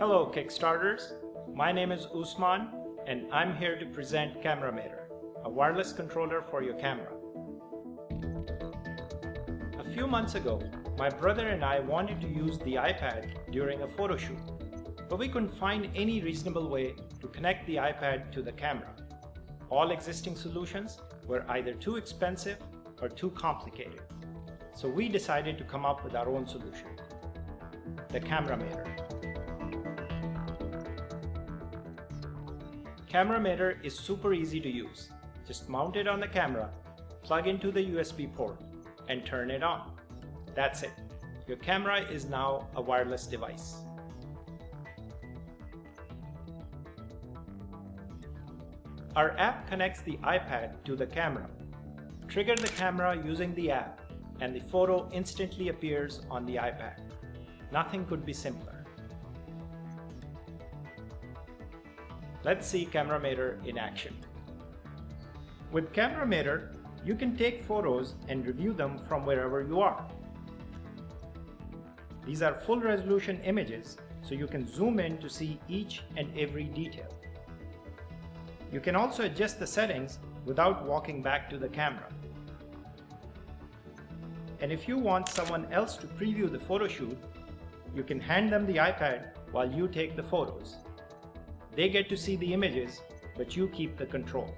Hello Kickstarters, my name is Usman and I'm here to present CameraMator, a wireless controller for your camera. A few months ago, my brother and I wanted to use the iPad during a photo shoot, but we couldn't find any reasonable way to connect the iPad to the camera. All existing solutions were either too expensive or too complicated. So we decided to come up with our own solution, the CameraMator. CameraMator is super easy to use. Just mount it on the camera, plug into the USB port, and turn it on. That's it. Your camera is now a wireless device. Our app connects the iPad to the camera. Trigger the camera using the app and the photo instantly appears on the iPad. Nothing could be simpler. Let's see CameraMator in action. With CameraMator, you can take photos and review them from wherever you are. These are full resolution images, so you can zoom in to see each and every detail. You can also adjust the settings without walking back to the camera. And if you want someone else to preview the photo shoot, you can hand them the iPad while you take the photos. They get to see the images, but you keep the control.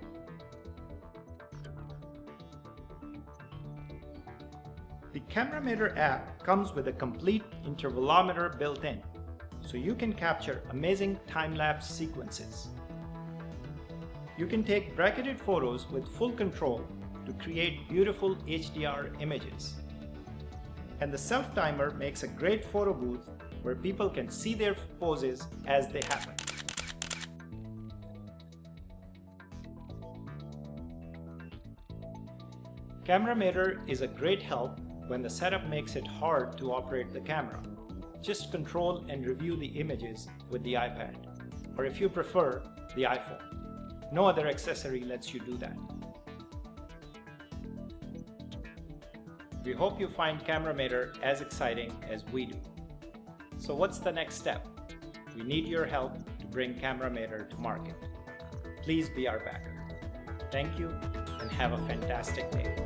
The CameraMator app comes with a complete intervalometer built in, so you can capture amazing time-lapse sequences. You can take bracketed photos with full control to create beautiful HDR images. And the self-timer makes a great photo booth where people can see their poses as they happen. CameraMator is a great help when the setup makes it hard to operate the camera. Just control and review the images with the iPad, or if you prefer, the iPhone. No other accessory lets you do that. We hope you find CameraMator as exciting as we do. So what's the next step? We need your help to bring CameraMator to market. Please be our backer. Thank you and have a fantastic day.